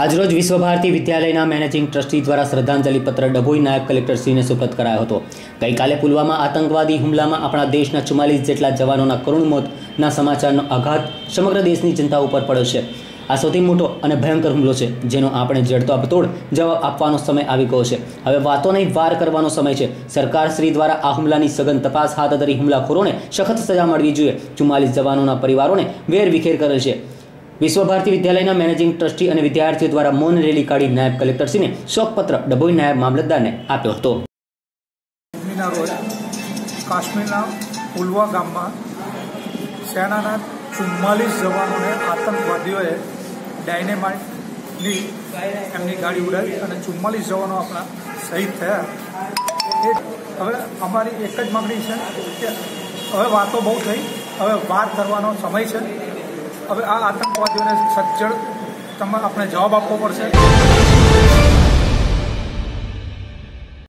આજરોજ વિશ્વ ભારતી વિદ્યાલયના મેનેજિંગ ટ્રસ્ટી દ્વારા શ્રદ્ધાંજલિ પત્ર ડભોઈ નાયબ કલેક્ટરશ્રીને સુપ્રત કરાયો હતો. ગઈકાલે પુલવામા આતંકવાદી હુમલામાં આપણા દેશના ચુમ્માલીસ જેટલા જવાનોના કરુણ મોતના સમાચારનો આઘાત સમગ્ર દેશની જનતા ઉપર પડ્યો છે. આ સૌથી મોટો અને ભયંકર હુમલો છે, જેનો આપણે જડતોડતોડ જવાબ આપવાનો સમય આવી ગયો છે. હવે વાતો નહીં, વાર કરવાનો સમય છે. સરકાર શ્રી દ્વારા આ હુમલાની સઘન તપાસ હાથ ધરી હુમલાખોરોને સખત સજા મળવી જોઈએ. ચુમ્માલીસ જવાનોના પરિવારોને વેર વિખેર કરે છે. વિશ્વ ભારતી વિદ્યાલયના મેનેજિંગ ટ્રસ્ટી અને વિદ્યાર્થીઓ દ્વારા મૌન રેલી કાઢી નાયબ કલેક્ટરશ્રીને શોકપત્ર ડભોઈ નાયબ મામલતદારને આપ્યો હતો. કાશ્મીરના પુલવા ગામમાં સેનાના ચુમ્માલીસ જવાનોને આતંકવાદીઓએ ડાયનેમાઇટની એમની ગાડી ઉડાવી અને ચુમ્માલીસ જવાનો આપણા શહીદ થયા. હવે અમારી એક જ માગણી છે કે હવે વાતો બહુ થઈ, હવે વાર કરવાનો સમય છે. હવે આ આતંકવાદીઓને સચ્ચળ તમે આપણે જવાબ આપવો પડશે.